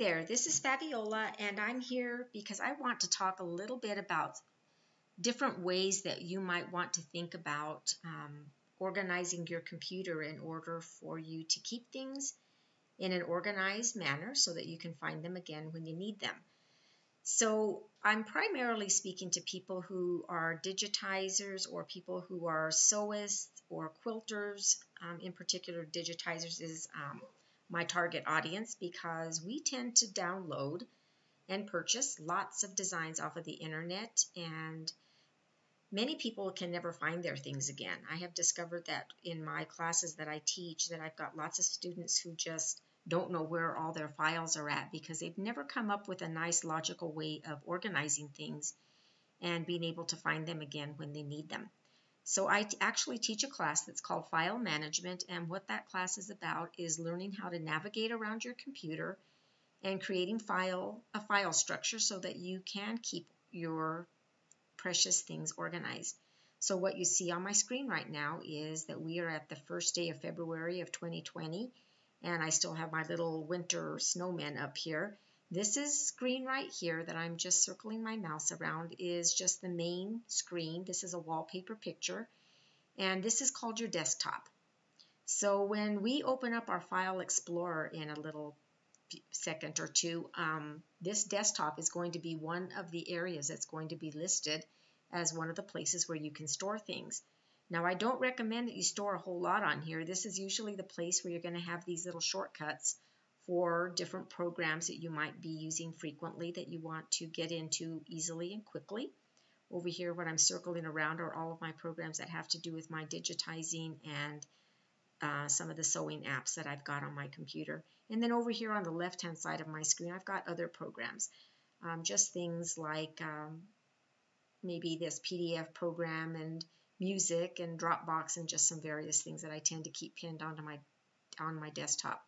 there, this is Faviola, and I'm here because I want to talk a little bit about different ways that you might want to think about um, organizing your computer in order for you to keep things in an organized manner so that you can find them again when you need them. So I'm primarily speaking to people who are digitizers or people who are sewists or quilters. Um, in particular, digitizers is um, my target audience because we tend to download and purchase lots of designs off of the internet and many people can never find their things again. I have discovered that in my classes that I teach that I've got lots of students who just don't know where all their files are at because they've never come up with a nice logical way of organizing things and being able to find them again when they need them. So I actually teach a class that's called File Management, and what that class is about is learning how to navigate around your computer and creating file a file structure so that you can keep your precious things organized. So what you see on my screen right now is that we are at the first day of February of 2020, and I still have my little winter snowman up here. This is screen right here that I'm just circling my mouse around is just the main screen. This is a wallpaper picture and this is called your desktop. So when we open up our File Explorer in a little second or two, um, this desktop is going to be one of the areas that's going to be listed as one of the places where you can store things. Now I don't recommend that you store a whole lot on here. This is usually the place where you're going to have these little shortcuts for different programs that you might be using frequently that you want to get into easily and quickly. Over here, what I'm circling around are all of my programs that have to do with my digitizing and uh, some of the sewing apps that I've got on my computer. And then over here on the left-hand side of my screen, I've got other programs. Um, just things like um, maybe this PDF program and music and Dropbox and just some various things that I tend to keep pinned onto my on my desktop.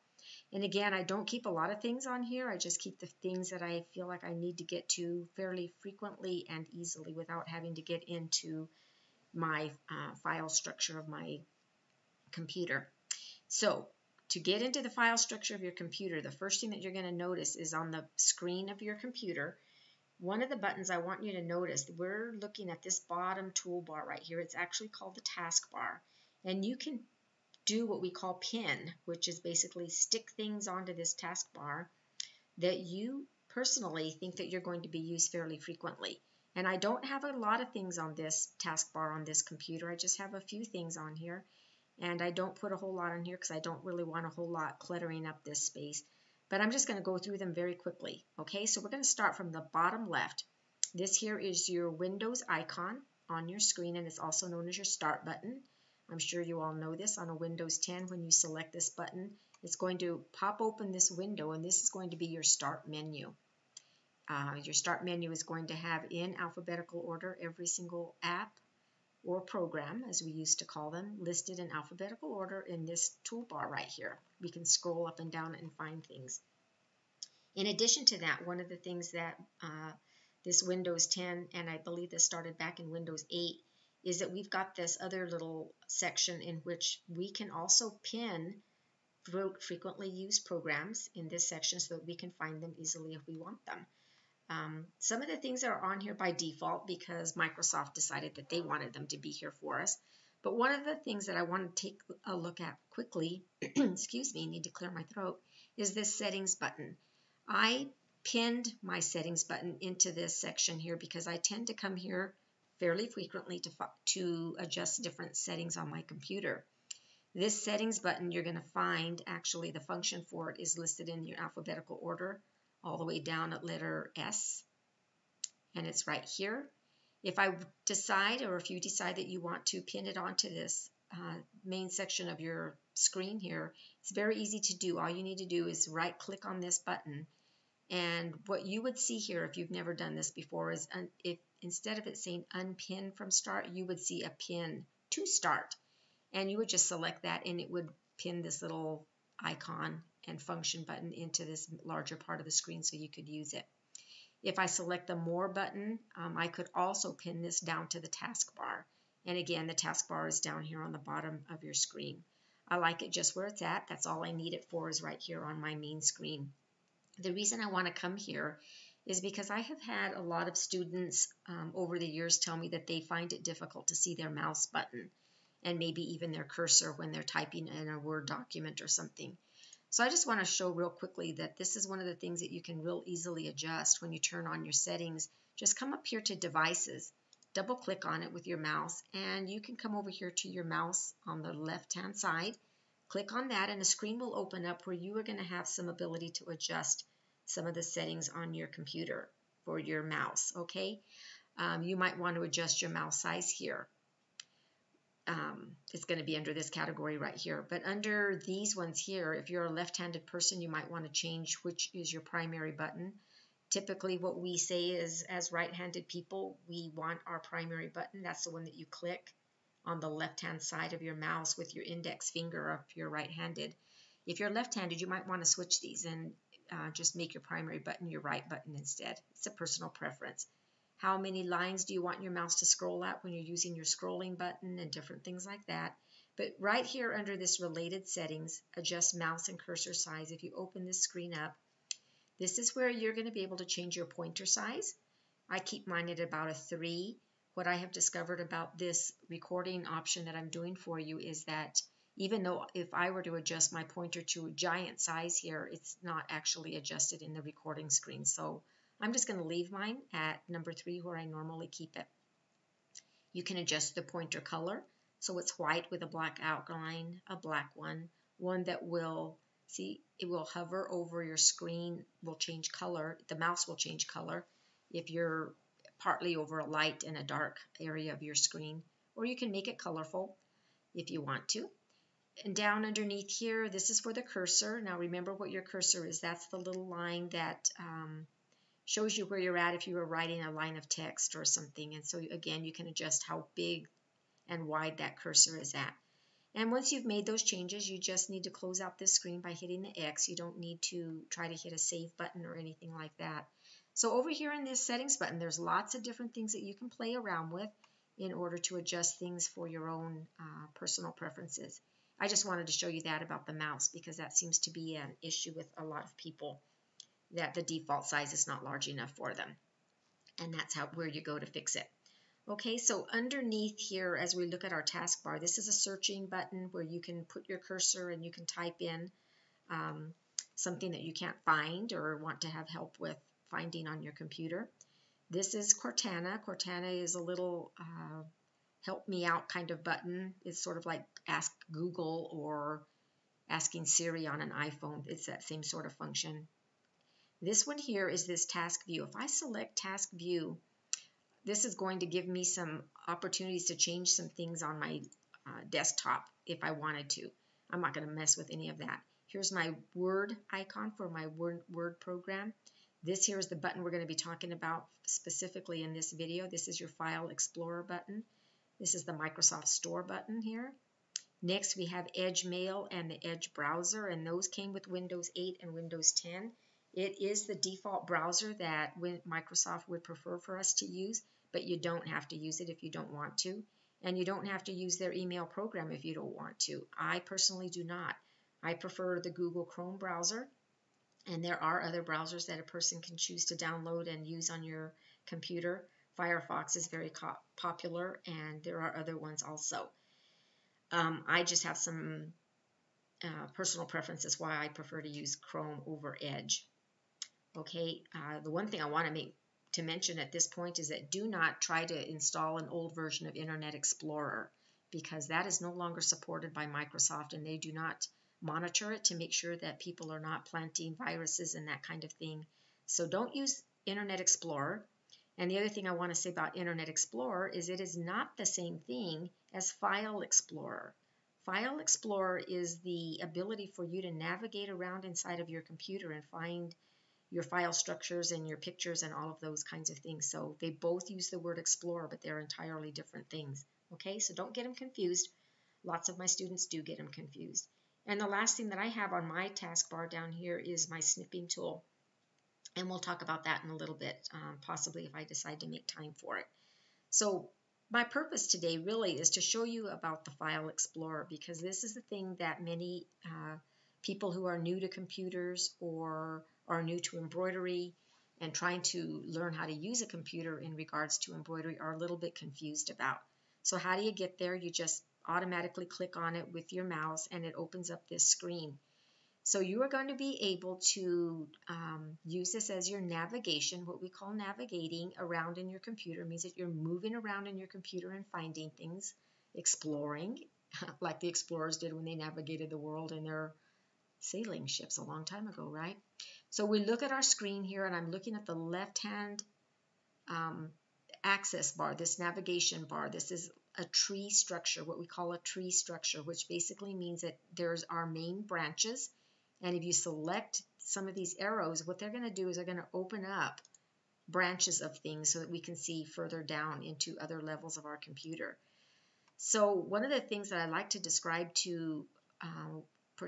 And again, I don't keep a lot of things on here. I just keep the things that I feel like I need to get to fairly frequently and easily without having to get into my uh, file structure of my computer. So to get into the file structure of your computer, the first thing that you're going to notice is on the screen of your computer, one of the buttons I want you to notice, we're looking at this bottom toolbar right here. It's actually called the taskbar. And you can do what we call pin, which is basically stick things onto this taskbar that you personally think that you're going to be used fairly frequently. And I don't have a lot of things on this taskbar on this computer. I just have a few things on here. And I don't put a whole lot on here because I don't really want a whole lot cluttering up this space. But I'm just going to go through them very quickly. Okay, so we're going to start from the bottom left. This here is your Windows icon on your screen, and it's also known as your Start button. I'm sure you all know this on a Windows 10 when you select this button it's going to pop open this window and this is going to be your start menu. Uh, your start menu is going to have in alphabetical order every single app or program as we used to call them listed in alphabetical order in this toolbar right here. We can scroll up and down and find things. In addition to that one of the things that uh, this Windows 10 and I believe this started back in Windows 8 is that we've got this other little section in which we can also pin frequently used programs in this section so that we can find them easily if we want them. Um, some of the things are on here by default because Microsoft decided that they wanted them to be here for us. But one of the things that I want to take a look at quickly, excuse me, need to clear my throat, is this settings button. I pinned my settings button into this section here because I tend to come here fairly frequently to, to adjust different settings on my computer. This settings button you're going to find actually the function for it is listed in your alphabetical order all the way down at letter S and it's right here. If I decide or if you decide that you want to pin it onto this uh, main section of your screen here, it's very easy to do. All you need to do is right click on this button and what you would see here if you've never done this before is if instead of it saying unpin from start, you would see a pin to start. And you would just select that and it would pin this little icon and function button into this larger part of the screen so you could use it. If I select the More button, um, I could also pin this down to the taskbar. And again, the taskbar is down here on the bottom of your screen. I like it just where it's at. That's all I need it for is right here on my main screen. The reason I want to come here is because I have had a lot of students um, over the years tell me that they find it difficult to see their mouse button and maybe even their cursor when they're typing in a Word document or something. So I just want to show real quickly that this is one of the things that you can real easily adjust when you turn on your settings. Just come up here to devices, double click on it with your mouse, and you can come over here to your mouse on the left hand side. Click on that and a screen will open up where you are going to have some ability to adjust some of the settings on your computer for your mouse, okay? Um, you might want to adjust your mouse size here. Um, it's going to be under this category right here. But under these ones here, if you're a left-handed person, you might want to change which is your primary button. Typically what we say is as right-handed people, we want our primary button. That's the one that you click on the left-hand side of your mouse with your index finger if you're right-handed. If you're left-handed, you might want to switch these and uh, just make your primary button your right button instead. It's a personal preference. How many lines do you want your mouse to scroll at when you're using your scrolling button and different things like that. But right here under this related settings, adjust mouse and cursor size. If you open this screen up, this is where you're going to be able to change your pointer size. I keep mine at about a 3. What I have discovered about this recording option that I'm doing for you is that even though if I were to adjust my pointer to a giant size here, it's not actually adjusted in the recording screen. So I'm just going to leave mine at number three where I normally keep it. You can adjust the pointer color. So it's white with a black outline, a black one, one that will, see, it will hover over your screen, will change color. The mouse will change color if you're partly over a light and a dark area of your screen. Or you can make it colorful if you want to. And down underneath here, this is for the cursor. Now remember what your cursor is. That's the little line that um, shows you where you're at if you were writing a line of text or something. And so again, you can adjust how big and wide that cursor is at. And once you've made those changes, you just need to close out this screen by hitting the X. You don't need to try to hit a save button or anything like that. So over here in this settings button, there's lots of different things that you can play around with in order to adjust things for your own uh, personal preferences. I just wanted to show you that about the mouse because that seems to be an issue with a lot of people that the default size is not large enough for them. And that's how where you go to fix it. Okay, so underneath here, as we look at our taskbar, this is a searching button where you can put your cursor and you can type in um, something that you can't find or want to have help with finding on your computer. This is Cortana. Cortana is a little uh, help me out kind of button. It's sort of like ask Google or asking Siri on an iPhone. It's that same sort of function. This one here is this task view. If I select task view, this is going to give me some opportunities to change some things on my uh, desktop if I wanted to. I'm not going to mess with any of that. Here's my Word icon for my Word, Word program. This here is the button we're going to be talking about specifically in this video. This is your File Explorer button. This is the Microsoft Store button here. Next, we have Edge Mail and the Edge browser, and those came with Windows 8 and Windows 10. It is the default browser that Microsoft would prefer for us to use, but you don't have to use it if you don't want to. And you don't have to use their email program if you don't want to. I personally do not. I prefer the Google Chrome browser, and there are other browsers that a person can choose to download and use on your computer. Firefox is very popular, and there are other ones also. Um, I just have some uh, personal preferences why I prefer to use Chrome over Edge. Okay, uh, the one thing I want to make to mention at this point is that do not try to install an old version of Internet Explorer because that is no longer supported by Microsoft and they do not monitor it to make sure that people are not planting viruses and that kind of thing. So don't use Internet Explorer. And the other thing I want to say about Internet Explorer is it is not the same thing as File Explorer. File Explorer is the ability for you to navigate around inside of your computer and find your file structures and your pictures and all of those kinds of things. So they both use the word Explorer, but they're entirely different things. Okay, so don't get them confused. Lots of my students do get them confused. And the last thing that I have on my taskbar down here is my snipping tool. And we'll talk about that in a little bit, um, possibly if I decide to make time for it. So my purpose today really is to show you about the File Explorer because this is the thing that many uh, people who are new to computers or are new to embroidery and trying to learn how to use a computer in regards to embroidery are a little bit confused about. So how do you get there? You just automatically click on it with your mouse and it opens up this screen. So you are going to be able to um, use this as your navigation. What we call navigating around in your computer means that you're moving around in your computer and finding things, exploring, like the explorers did when they navigated the world in their sailing ships a long time ago, right? So we look at our screen here, and I'm looking at the left-hand um, access bar, this navigation bar. This is a tree structure, what we call a tree structure, which basically means that there's our main branches. And if you select some of these arrows, what they're going to do is they're going to open up branches of things so that we can see further down into other levels of our computer. So one of the things that I like to describe to, um,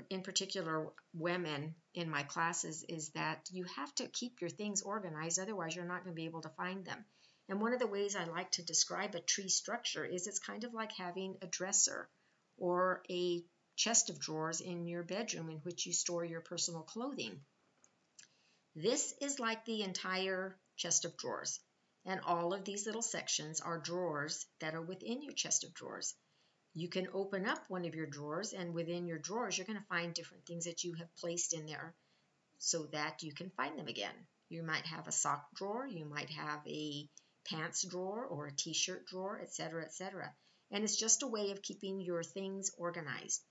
in particular, women in my classes is that you have to keep your things organized, otherwise you're not going to be able to find them. And one of the ways I like to describe a tree structure is it's kind of like having a dresser or a chest of drawers in your bedroom in which you store your personal clothing. This is like the entire chest of drawers. And all of these little sections are drawers that are within your chest of drawers. You can open up one of your drawers, and within your drawers, you're going to find different things that you have placed in there so that you can find them again. You might have a sock drawer, you might have a pants drawer or a t-shirt drawer, etc., etc. And it's just a way of keeping your things organized.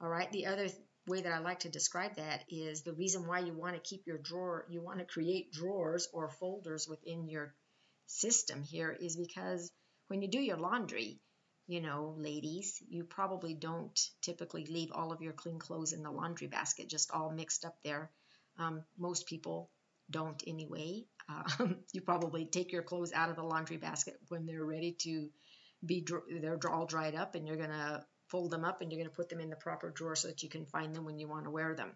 All right. The other way that I like to describe that is the reason why you want to keep your drawer, you want to create drawers or folders within your system here is because when you do your laundry, you know, ladies, you probably don't typically leave all of your clean clothes in the laundry basket, just all mixed up there. Um, most people don't anyway. Um, you probably take your clothes out of the laundry basket when they're ready to be, they're all dried up, and you're going to fold them up and you're going to put them in the proper drawer so that you can find them when you want to wear them.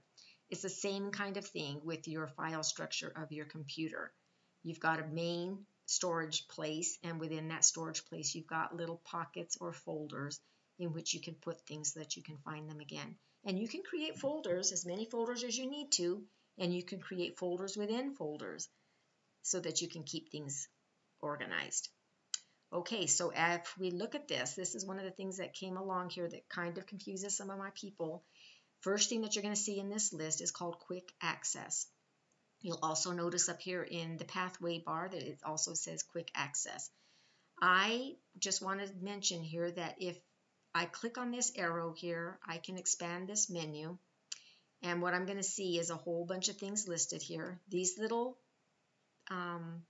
It's the same kind of thing with your file structure of your computer. You've got a main storage place, and within that storage place, you've got little pockets or folders in which you can put things so that you can find them again. And you can create folders, as many folders as you need to, and you can create folders within folders so that you can keep things organized. Okay, so if we look at this, this is one of the things that came along here that kind of confuses some of my people. First thing that you're going to see in this list is called quick access. You'll also notice up here in the pathway bar that it also says quick access. I just want to mention here that if I click on this arrow here, I can expand this menu and what I'm going to see is a whole bunch of things listed here. These little, um,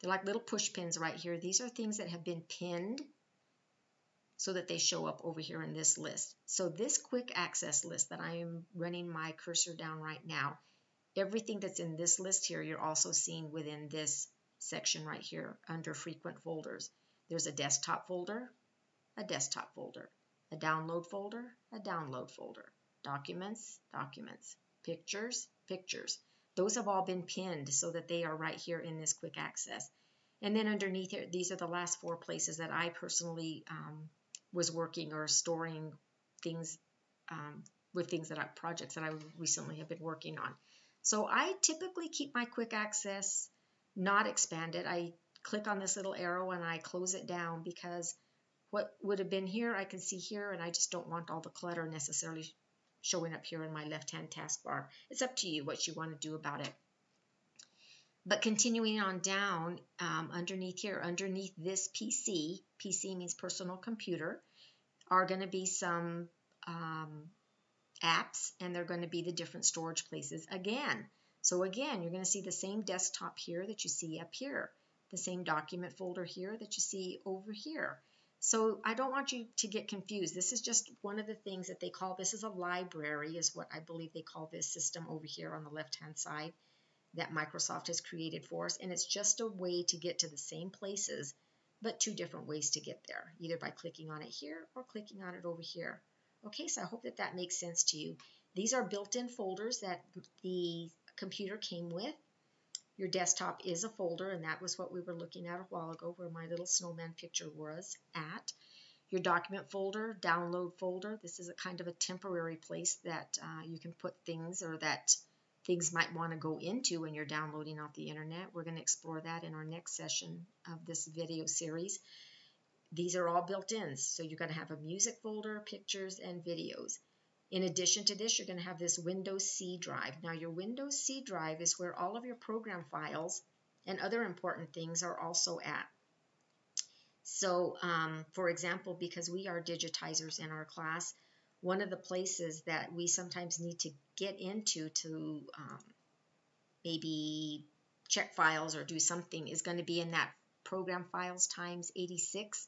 they're like little push pins right here. These are things that have been pinned so that they show up over here in this list. So this quick access list that I am running my cursor down right now, everything that's in this list here, you're also seeing within this section right here under frequent folders. There's a desktop folder, a desktop folder, a download folder, a download folder, documents, documents, pictures, pictures. Those have all been pinned so that they are right here in this quick access. And then underneath here, these are the last four places that I personally um, was working or storing things um, with things that I, projects that I recently have been working on. So I typically keep my quick access not expanded. I click on this little arrow and I close it down because what would have been here I can see here and I just don't want all the clutter necessarily showing up here in my left-hand taskbar. It's up to you what you want to do about it. But continuing on down, um, underneath here, underneath this PC, PC means personal computer, are going to be some um, apps, and they're going to be the different storage places again. So again, you're going to see the same desktop here that you see up here, the same document folder here that you see over here. So I don't want you to get confused. This is just one of the things that they call this is a library, is what I believe they call this system over here on the left hand side that Microsoft has created for us. And it's just a way to get to the same places, but two different ways to get there, either by clicking on it here or clicking on it over here. Okay, so I hope that that makes sense to you. These are built-in folders that the computer came with. Your desktop is a folder, and that was what we were looking at a while ago where my little snowman picture was at. Your document folder, download folder, this is a kind of a temporary place that uh, you can put things or that things might want to go into when you're downloading off the internet. We're going to explore that in our next session of this video series. These are all built in, so you're going to have a music folder, pictures, and videos. In addition to this, you're going to have this Windows C drive. Now, your Windows C drive is where all of your program files and other important things are also at. So, um, for example, because we are digitizers in our class, one of the places that we sometimes need to get into to um, maybe check files or do something is going to be in that program files times 86.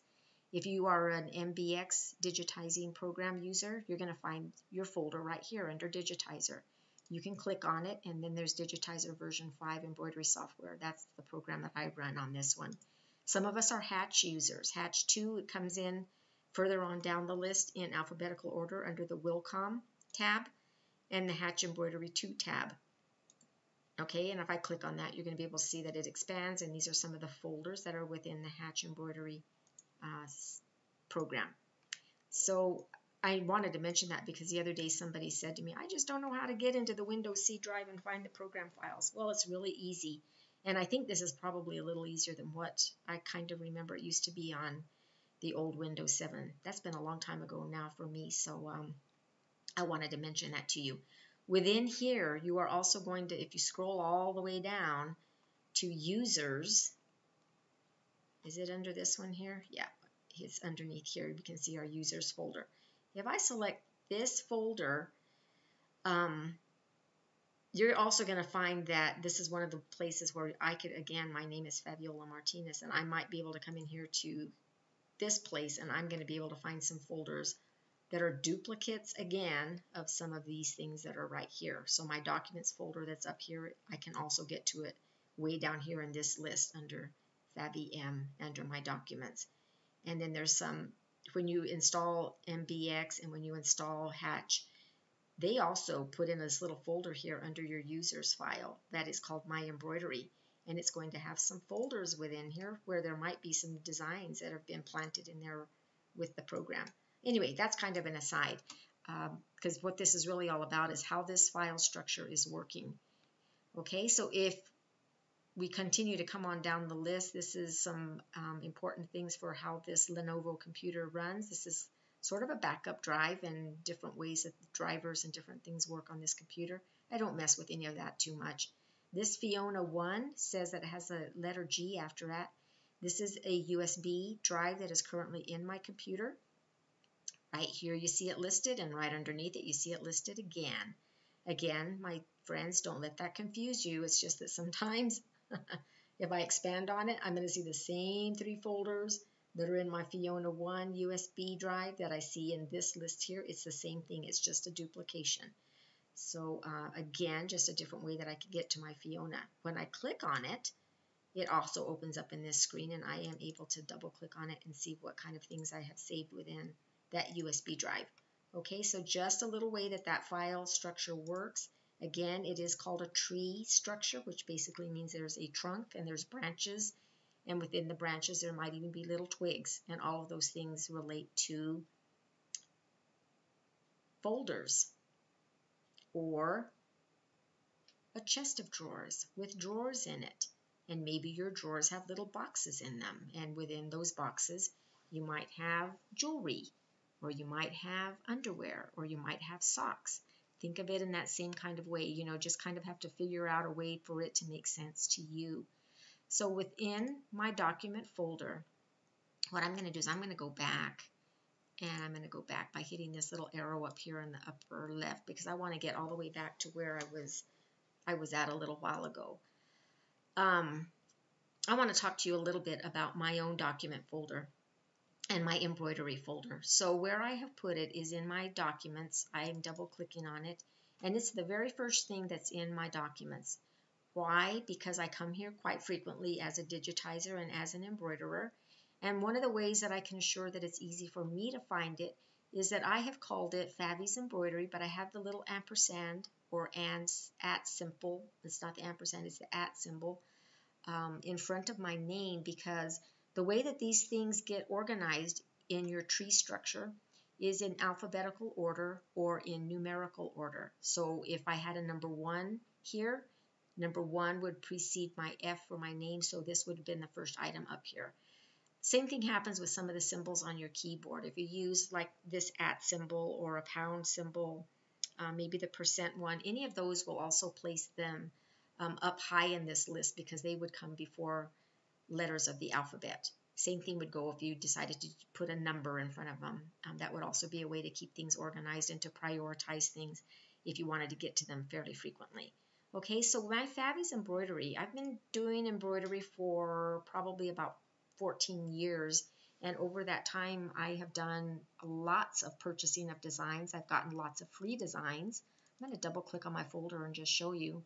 If you are an MBX digitizing program user, you're going to find your folder right here under digitizer. You can click on it and then there's digitizer version 5 embroidery software. That's the program that I run on this one. Some of us are Hatch users. Hatch 2 it comes in further on down the list in alphabetical order under the Wilcom tab and the Hatch Embroidery 2 tab. Okay, and if I click on that, you're going to be able to see that it expands, and these are some of the folders that are within the Hatch Embroidery uh, program. So I wanted to mention that because the other day somebody said to me, I just don't know how to get into the Windows C drive and find the program files. Well, it's really easy. And I think this is probably a little easier than what I kind of remember it used to be on the old Windows 7. That's been a long time ago now for me, so um, I wanted to mention that to you. Within here, you are also going to, if you scroll all the way down to users, is it under this one here? Yeah, it's underneath here. You can see our users folder. If I select this folder, um, you're also going to find that this is one of the places where I could, again, my name is Faviola Martinez, and I might be able to come in here to this place and I'm going to be able to find some folders that are duplicates again of some of these things that are right here. So my documents folder that's up here, I can also get to it way down here in this list under FabEM under my documents. And then there's some, when you install MBX and when you install Hatch, they also put in this little folder here under your users file that is called My Embroidery and it's going to have some folders within here where there might be some designs that have been planted in there with the program. Anyway, that's kind of an aside because um, what this is really all about is how this file structure is working. Okay, so if we continue to come on down the list, this is some um, important things for how this Lenovo computer runs. This is sort of a backup drive and different ways that drivers and different things work on this computer. I don't mess with any of that too much. This Fiona 1 says that it has a letter G after that. This is a USB drive that is currently in my computer. Right here you see it listed and right underneath it you see it listed again. Again, my friends, don't let that confuse you. It's just that sometimes if I expand on it, I'm going to see the same three folders that are in my Fiona 1 USB drive that I see in this list here. It's the same thing. It's just a duplication. So uh, again, just a different way that I could get to my Fiona. When I click on it, it also opens up in this screen and I am able to double click on it and see what kind of things I have saved within that USB drive. Okay, so just a little way that that file structure works. Again, it is called a tree structure, which basically means there's a trunk and there's branches. And within the branches, there might even be little twigs. And all of those things relate to folders or a chest of drawers with drawers in it. And maybe your drawers have little boxes in them. And within those boxes, you might have jewelry, or you might have underwear, or you might have socks. Think of it in that same kind of way. You know, just kind of have to figure out a way for it to make sense to you. So within my document folder, what I'm going to do is I'm going to go back and I'm going to go back by hitting this little arrow up here in the upper left because I want to get all the way back to where I was I was at a little while ago. Um, I want to talk to you a little bit about my own document folder and my embroidery folder. So where I have put it is in my documents. I am double clicking on it and it's the very first thing that's in my documents. Why? Because I come here quite frequently as a digitizer and as an embroiderer and one of the ways that I can assure that it's easy for me to find it is that I have called it Fabi's Embroidery, but I have the little ampersand or and at symbol. It's not the ampersand, it's the at symbol um, in front of my name because the way that these things get organized in your tree structure is in alphabetical order or in numerical order. So if I had a number one here, number one would precede my F for my name, so this would have been the first item up here. Same thing happens with some of the symbols on your keyboard. If you use like this at symbol or a pound symbol, uh, maybe the percent one, any of those will also place them um, up high in this list because they would come before letters of the alphabet. Same thing would go if you decided to put a number in front of them. Um, that would also be a way to keep things organized and to prioritize things if you wanted to get to them fairly frequently. Okay, so my fab is embroidery. I've been doing embroidery for probably about 14 years. And over that time, I have done lots of purchasing of designs. I've gotten lots of free designs. I'm going to double click on my folder and just show you.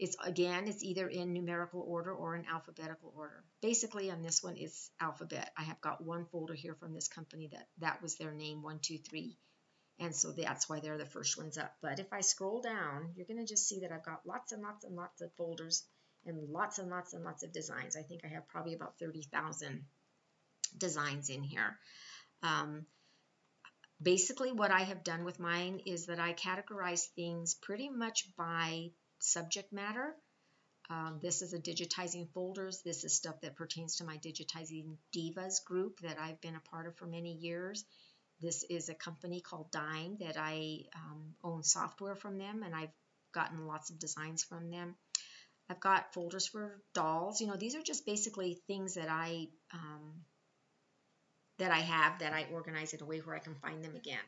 It's again, it's either in numerical order or in alphabetical order. Basically, on this one, it's alphabet. I have got one folder here from this company that that was their name, one, two, three. And so that's why they're the first ones up. But if I scroll down, you're going to just see that I've got lots and lots and lots of folders and lots and lots and lots of designs. I think I have probably about 30,000 designs in here. Um, basically, what I have done with mine is that I categorize things pretty much by subject matter. Um, this is a digitizing folders. This is stuff that pertains to my digitizing divas group that I've been a part of for many years. This is a company called Dime that I um, own software from them, and I've gotten lots of designs from them. I've got folders for dolls. You know, these are just basically things that I um, that I have that I organize in a way where I can find them again.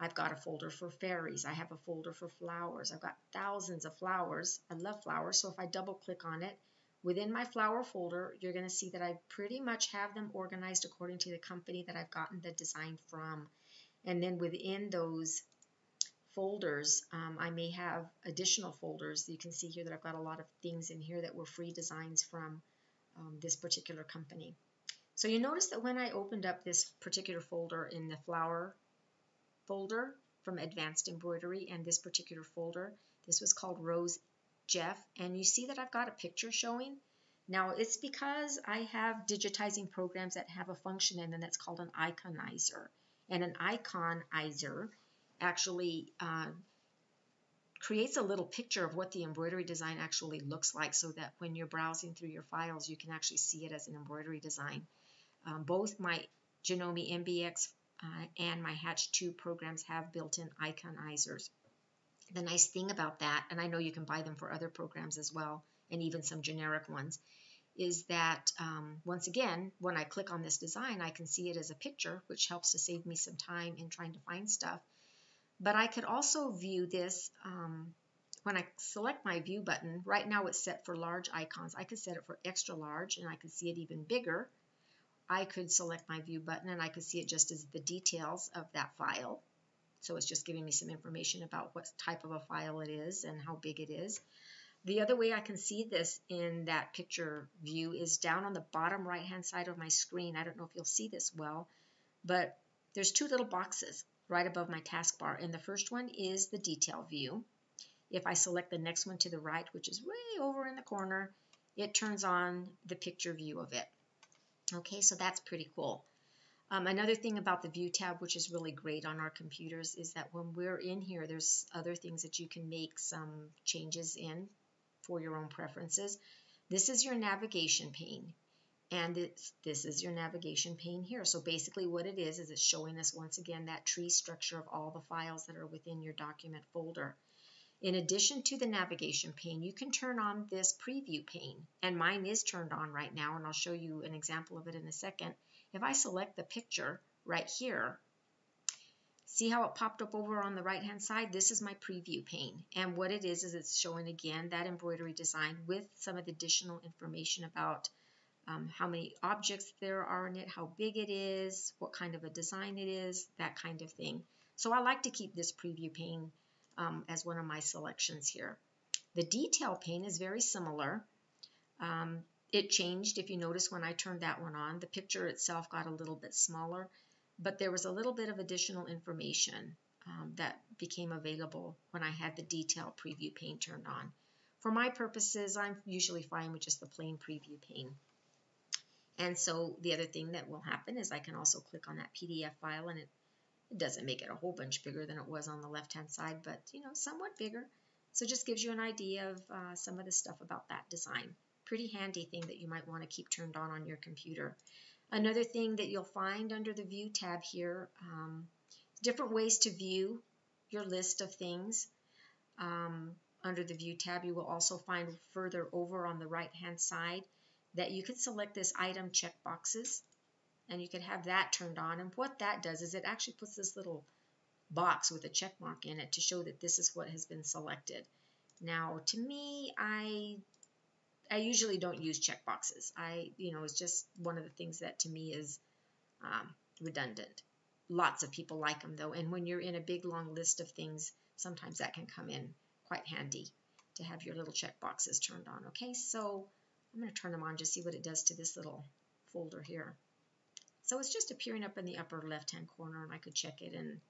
I've got a folder for fairies. I have a folder for flowers. I've got thousands of flowers. I love flowers, so if I double click on it, within my flower folder, you're going to see that I pretty much have them organized according to the company that I've gotten the design from. And then within those folders, um, I may have additional folders. You can see here that I've got a lot of things in here that were free designs from um, this particular company. So you notice that when I opened up this particular folder in the flower folder from Advanced Embroidery and this particular folder. This was called Rose Jeff and you see that I've got a picture showing. Now it's because I have digitizing programs that have a function in them that's called an iconizer. And an iconizer actually uh, creates a little picture of what the embroidery design actually looks like so that when you're browsing through your files you can actually see it as an embroidery design. Um, both my Janome MBX uh, and my Hatch 2 programs have built-in iconizers. The nice thing about that, and I know you can buy them for other programs as well, and even some generic ones, is that um, once again, when I click on this design, I can see it as a picture, which helps to save me some time in trying to find stuff. But I could also view this um, when I select my view button. Right now it's set for large icons. I could set it for extra large, and I could see it even bigger. I could select my view button and I could see it just as the details of that file. So it's just giving me some information about what type of a file it is and how big it is. The other way I can see this in that picture view is down on the bottom right hand side of my screen. I don't know if you'll see this well, but there's two little boxes right above my taskbar. And the first one is the detail view. If I select the next one to the right, which is way over in the corner, it turns on the picture view of it. Okay, so that's pretty cool. Um, another thing about the View tab, which is really great on our computers, is that when we're in here, there's other things that you can make some changes in for your own preferences. This is your navigation pane, and this is your navigation pane here. So basically what it is, is it's showing us once again that tree structure of all the files that are within your document folder. In addition to the navigation pane, you can turn on this preview pane, and mine is turned on right now, and I'll show you an example of it in a second. If I select the picture right here, see how it popped up over on the right hand side? This is my preview pane, and what it is is it's showing again that embroidery design with some of the additional information about um, how many objects there are in it, how big it is, what kind of a design it is, that kind of thing. So I like to keep this preview pane um, as one of my selections here. The detail pane is very similar. Um, it changed, if you notice, when I turned that one on. The picture itself got a little bit smaller, but there was a little bit of additional information um, that became available when I had the detail preview pane turned on. For my purposes, I'm usually fine with just the plain preview pane. And so the other thing that will happen is I can also click on that PDF file and it It doesn't make it a whole bunch bigger than it was on the left-hand side, but you know, somewhat bigger. So just gives you an idea of uh, some of the stuff about that design. Pretty handy thing that you might want to keep turned on on your computer. Another thing that you'll find under the View tab here, um, different ways to view your list of things. Um, under the View tab, you will also find further over on the right-hand side that you can select this item checkboxes and you can have that turned on. And what that does is it actually puts this little box with a check mark in it to show that this is what has been selected. Now, to me, I I usually don't use check boxes. I, you know, it's just one of the things that to me is um, redundant. Lots of people like them though, and when you're in a big long list of things, sometimes that can come in quite handy to have your little check boxes turned on. Okay, so I'm going to turn them on just see what it does to this little folder here. So it's just appearing up in the upper left-hand corner, and I could check it and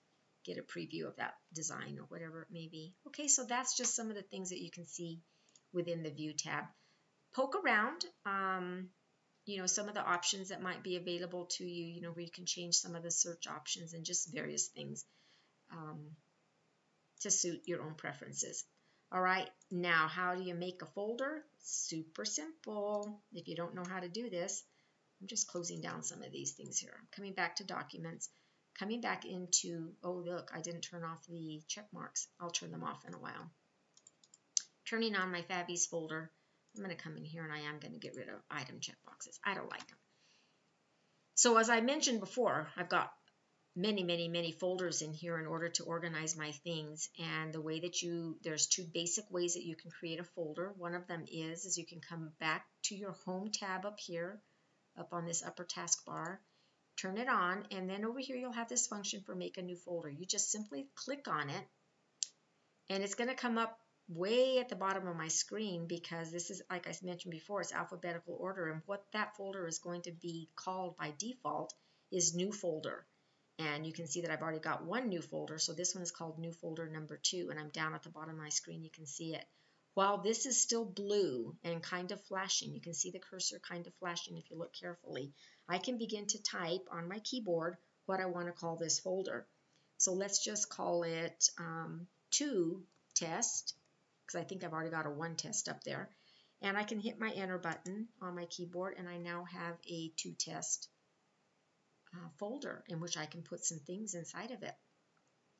get a preview of that design or whatever it may be. Okay, so that's just some of the things that you can see within the View tab. Poke around, um, you know, some of the options that might be available to you, you know, where you can change some of the search options and just various things um, to suit your own preferences. All right, now how do you make a folder? Super simple. If you don't know how to do this, I'm just closing down some of these things here. I'm coming back to documents coming back into, oh look, I didn't turn off the check marks. I'll turn them off in a while. Turning on my Favies folder, I'm going to come in here and I am going to get rid of item checkboxes. I don't like them. So as I mentioned before, I've got many, many, many folders in here in order to organize my things. And the way that you, there's two basic ways that you can create a folder. One of them is, is you can come back to your home tab up here, up on this upper taskbar, turn it on, and then over here you'll have this function for make a new folder. You just simply click on it, and it's going to come up way at the bottom of my screen because this is, like I mentioned before, it's alphabetical order, and what that folder is going to be called by default is new folder. And you can see that I've already got one new folder, so this one is called new folder number two, and I'm down at the bottom of my screen, you can see it. While this is still blue and kind of flashing, you can see the cursor kind of flashing if you look carefully, I can begin to type on my keyboard what I want to call this folder. So let's just call it um, 2 test, because I think I've already got a 1 test up there. And I can hit my enter button on my keyboard and I now have a 2 test uh, folder in which I can put some things inside of it.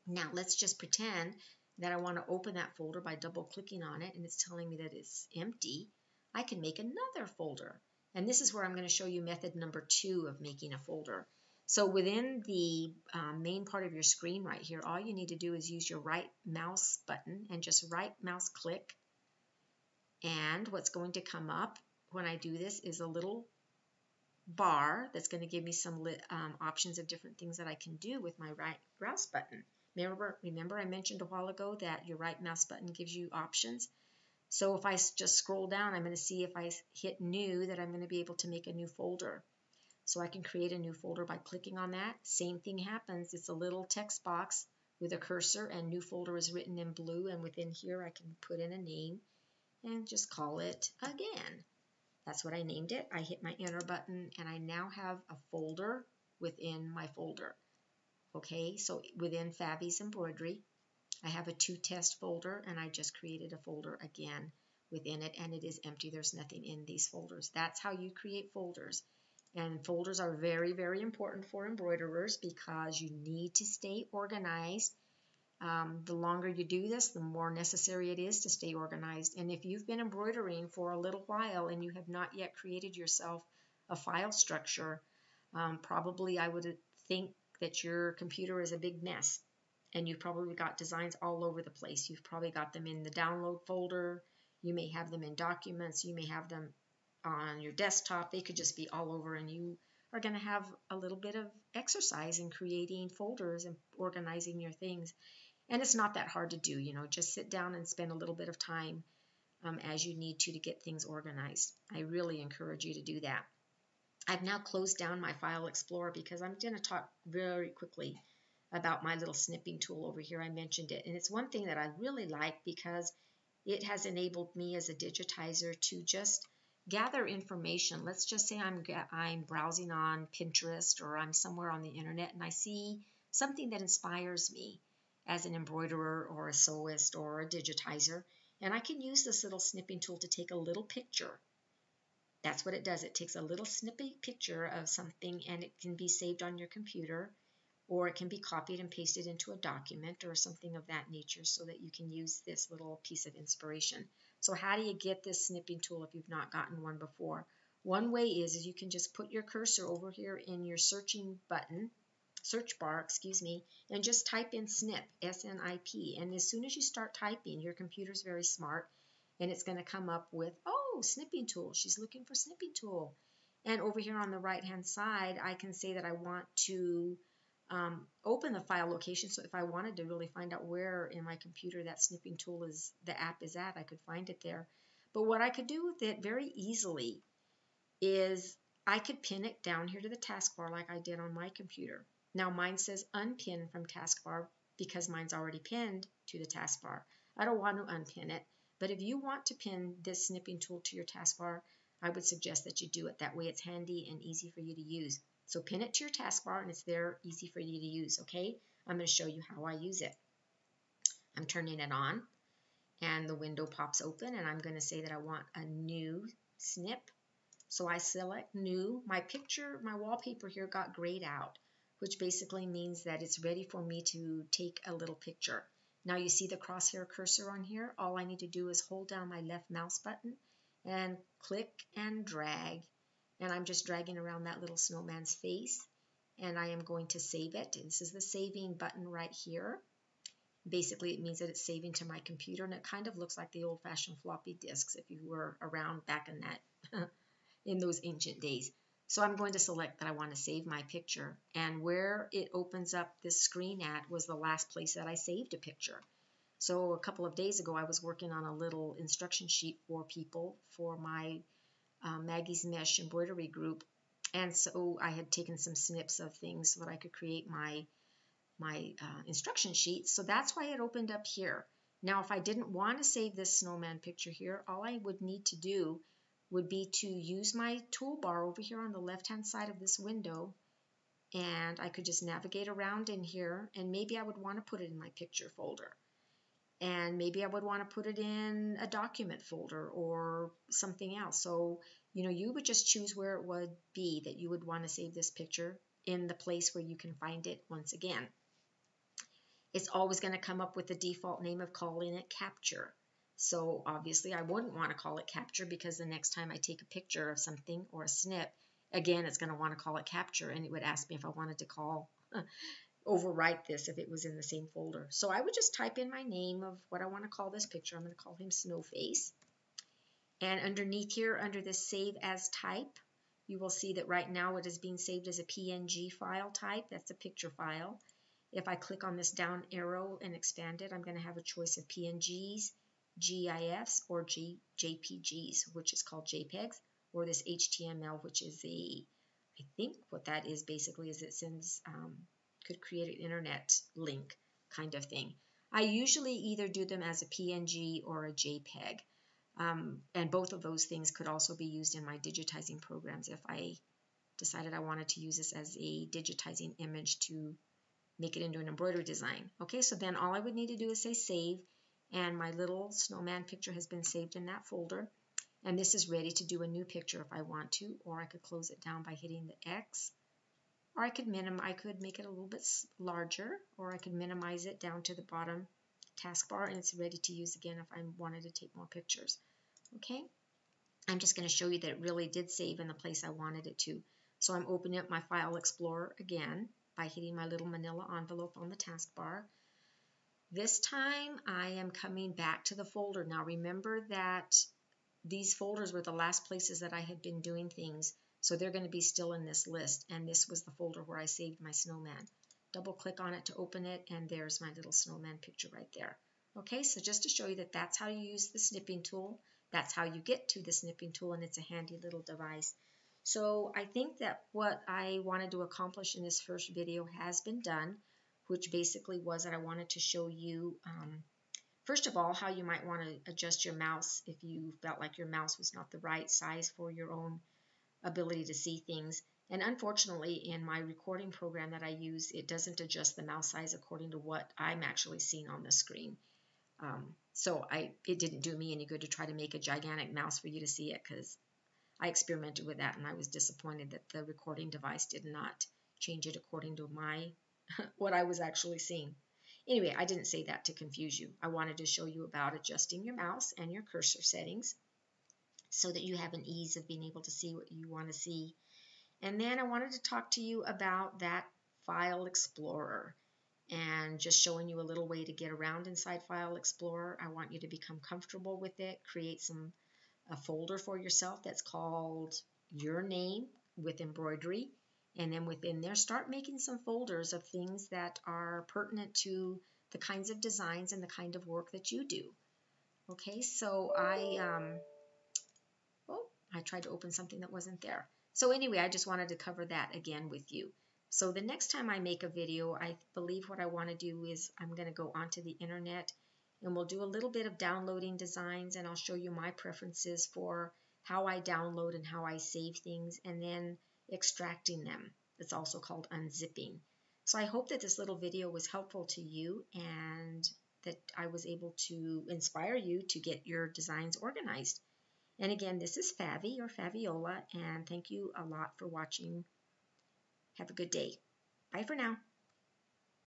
Now let's just pretend that I want to open that folder by double clicking on it and it's telling me that it's empty, I can make another folder. And this is where I'm going to show you method number two of making a folder. So within the um, main part of your screen right here, all you need to do is use your right mouse button and just right mouse click. And what's going to come up when I do this is a little bar that's going to give me some um, options of different things that I can do with my right mouse button. Remember, remember I mentioned a while ago that your right mouse button gives you options. So if I just scroll down, I'm going to see if I hit new that I'm going to be able to make a new folder. So I can create a new folder by clicking on that. Same thing happens. It's a little text box with a cursor and new folder is written in blue and within here I can put in a name and just call it again. That's what I named it. I hit my enter button and I now have a folder within my folder. Okay, so within Favies Embroidery, I have a two test folder and I just created a folder again within it and it is empty. There's nothing in these folders. That's how you create folders. And folders are very, very important for embroiderers because you need to stay organized. Um, the longer you do this, the more necessary it is to stay organized. And if you've been embroidering for a little while and you have not yet created yourself a file structure, um, probably I would think that your computer is a big mess and you've probably got designs all over the place. You've probably got them in the download folder. You may have them in documents. You may have them on your desktop. They could just be all over, and you are going to have a little bit of exercise in creating folders and organizing your things. And it's not that hard to do. You know, just sit down and spend a little bit of time um, as you need to to get things organized. I really encourage you to do that. I've now closed down my File Explorer because I'm going to talk very quickly about my little snipping tool over here. I mentioned it. And it's one thing that I really like because it has enabled me as a digitizer to just gather information. Let's just say I'm, I'm browsing on Pinterest or I'm somewhere on the internet and I see something that inspires me as an embroiderer or a sewist or a digitizer. And I can use this little snipping tool to take a little picture. That's what it does. It takes a little snippy picture of something and it can be saved on your computer or it can be copied and pasted into a document or something of that nature so that you can use this little piece of inspiration. So how do you get this snipping tool if you've not gotten one before? One way is, is you can just put your cursor over here in your searching button, search bar, excuse me, and just type in snip, S-N-I-P. And as soon as you start typing, your computer's very smart, and it's going to come up with, oh, snipping tool. She's looking for snipping tool. And over here on the right-hand side, I can say that I want to um, open the file location. So if I wanted to really find out where in my computer that snipping tool is, the app is at, I could find it there. But what I could do with it very easily is I could pin it down here to the taskbar like I did on my computer. Now mine says unpin from taskbar because mine's already pinned to the taskbar. I don't want to unpin it, but if you want to pin this snipping tool to your taskbar, I would suggest that you do it. That way it's handy and easy for you to use. So pin it to your taskbar and it's there easy for you to use, okay? I'm going to show you how I use it. I'm turning it on and the window pops open and I'm going to say that I want a new snip. So I select new. My picture, my wallpaper here got grayed out, which basically means that it's ready for me to take a little picture. Now you see the crosshair cursor on here. All I need to do is hold down my left mouse button and click and drag and I'm just dragging around that little snowman's face and I am going to save it. This is the saving button right here. Basically, it means that it's saving to my computer and it kind of looks like the old-fashioned floppy disks if you were around back in that in those ancient days. So I'm going to select that I want to save my picture and where it opens up this screen at was the last place that I saved a picture. So a couple of days ago I was working on a little instruction sheet for people for my um, Maggie's Mesh embroidery group. And so I had taken some snips of things so that I could create my my uh, instruction sheet. So that's why it opened up here. Now, if I didn't want to save this snowman picture here, all I would need to do would be to use my toolbar over here on the left-hand side of this window, and I could just navigate around in here, and maybe I would want to put it in my picture folder. And maybe I would want to put it in a document folder or something else. So you know, you would just choose where it would be that you would want to save this picture in the place where you can find it once again. It's always going to come up with the default name of calling it capture. So obviously I wouldn't want to call it capture because the next time I take a picture of something or a snip, again, it's going to want to call it capture and it would ask me if I wanted to call overwrite this if it was in the same folder. So I would just type in my name of what I want to call this picture. I'm going to call him Snowface. And underneath here, under this Save As Type, you will see that right now it is being saved as a PNG file type. That's a picture file. If I click on this down arrow and expand it, I'm going to have a choice of PNGs, GIFs, or G JPGs, which is called JPEGs, or this HTML, which is a, I think what that is basically is it sends, um, could create an internet link kind of thing. I usually either do them as a PNG or a JPEG. Um, and both of those things could also be used in my digitizing programs if I decided I wanted to use this as a digitizing image to make it into an embroidery design. Okay, so then all I would need to do is say save, and my little snowman picture has been saved in that folder. And this is ready to do a new picture if I want to, or I could close it down by hitting the X. Or I could minim I could make it a little bit larger, or I could minimize it down to the bottom taskbar and it's ready to use again if I wanted to take more pictures. Okay, I'm just going to show you that it really did save in the place I wanted it to. So I'm opening up my File Explorer again by hitting my little manila envelope on the taskbar. This time I am coming back to the folder. Now remember that these folders were the last places that I had been doing things, so they're going to be still in this list, and this was the folder where I saved my snowman double click on it to open it, and there's my little snowman picture right there. Okay, so just to show you that that's how you use the snipping tool, that's how you get to the snipping tool, and it's a handy little device. So I think that what I wanted to accomplish in this first video has been done, which basically was that I wanted to show you, um, first of all, how you might want to adjust your mouse if you felt like your mouse was not the right size for your own ability to see things. And unfortunately, in my recording program that I use, it doesn't adjust the mouse size according to what I'm actually seeing on the screen. Um, so I it didn't do me any good to try to make a gigantic mouse for you to see it because I experimented with that and I was disappointed that the recording device did not change it according to my what I was actually seeing. Anyway, I didn't say that to confuse you. I wanted to show you about adjusting your mouse and your cursor settings so that you have an ease of being able to see what you want to see. And then I wanted to talk to you about that File Explorer and just showing you a little way to get around inside File Explorer. I want you to become comfortable with it, create some a folder for yourself that's called your name with embroidery and then within there start making some folders of things that are pertinent to the kinds of designs and the kind of work that you do. Okay so I um, oh I tried to open something that wasn't there. So anyway I just wanted to cover that again with you. So the next time I make a video I believe what I want to do is I'm going to go onto the internet and we'll do a little bit of downloading designs and I'll show you my preferences for how I download and how I save things. And then extracting them. It's also called unzipping. So I hope that this little video was helpful to you and that I was able to inspire you to get your designs organized. And again, this is Favi or Faviola, and thank you a lot for watching. Have a good day. Bye for now.